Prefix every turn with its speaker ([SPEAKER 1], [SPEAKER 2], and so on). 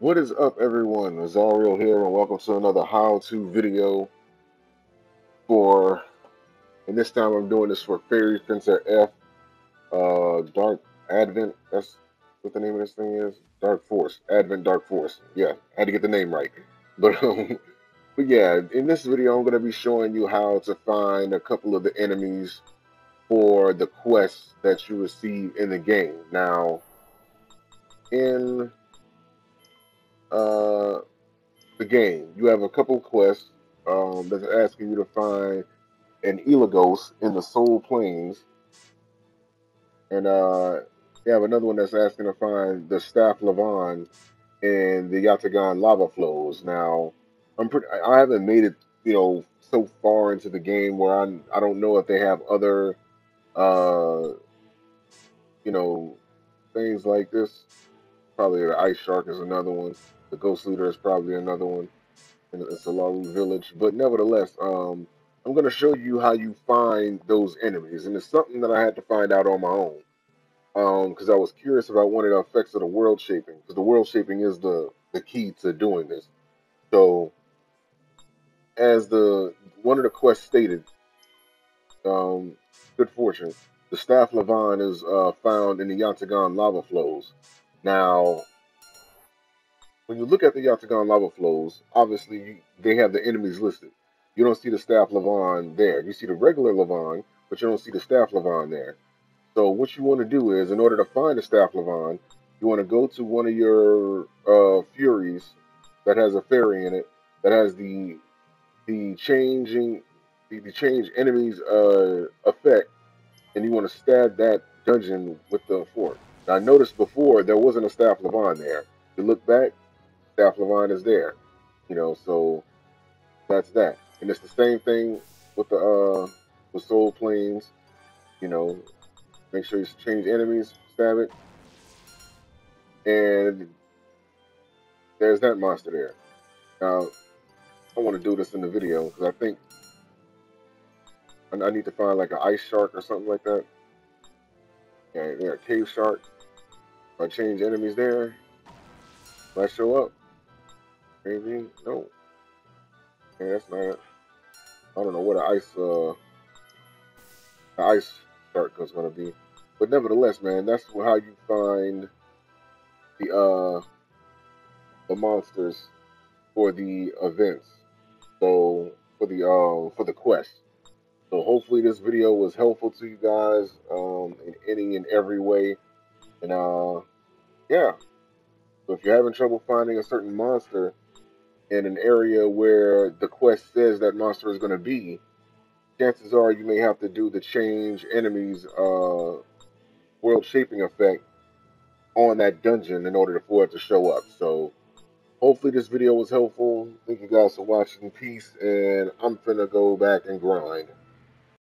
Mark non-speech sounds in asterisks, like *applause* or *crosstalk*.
[SPEAKER 1] What is up everyone? Azariel here and welcome to another how-to video for, and this time I'm doing this for Fairy Fencer F, uh, Dark Advent, that's what the name of this thing is? Dark Force, Advent Dark Force. Yeah, I had to get the name right. *laughs* But, um, but yeah, in this video I'm going to be showing you how to find a couple of the enemies for the quests that you receive in the game. Now, in uh, the game, you have a couple quests um, that's asking you to find an Eligos in the Soul Plains. And uh, you have another one that's asking to find the Staff Lavaan in the Yatagan lava flows. Now, I'm pretty, I haven't made it, you know, so far into the game where I'm, I don't know if they have other uh, you know, things like this. Probably the Ice Shark is another one. The Ghost Leader is probably another one. And it's a Laru Village. But nevertheless, um, I'm going to show you how you find those enemies. And it's something that I had to find out on my own. Because um, I was curious about one of the effects of the world shaping. Because the world shaping is the, the key to doing this. So, as the one of the quests stated, um, good fortune. The Staff Lavaan is uh, found in the Yatagan lava flows. Now, when you look at the Yatagan lava flows, obviously they have the enemies listed. You don't see the Staff Lavaan there. You see the regular Lavaan, but you don't see the Staff Lavaan there. So what you want to do is, in order to find the Staff Lavaan, you want to go to one of your uh, Furies that has a fairy in it, that has the the changing the change enemies uh, effect, and you want to stab that dungeon with the fork. Now, I noticed before there wasn't a Staff Lavaan there. You look back, Staff is there. You know, so that's that. And it's the same thing with the uh, the Soul Plains. You know, make sure you change enemies, stab it, and there's that monster there. Now, I want to do this in the video because I think I need to find like an ice shark or something like that. Yeah, there, cave shark. If I change enemies there, will I show up? Maybe, no. That's not. I don't know what the ice, uh, the ice going to be. But nevertheless, man, that's how you find the, uh, the monsters for the events. So, for the, um, for the quest. So hopefully this video was helpful to you guys um, in any and every way. And uh, yeah. So if you're having trouble finding a certain monster in an area where the quest says that monster is going to be, chances are you may have to do the change enemies uh, world shaping effect on that dungeon in order for it to show up. So hopefully this video was helpful. Thank you guys for watching. Peace. And I'm finna go back and grind.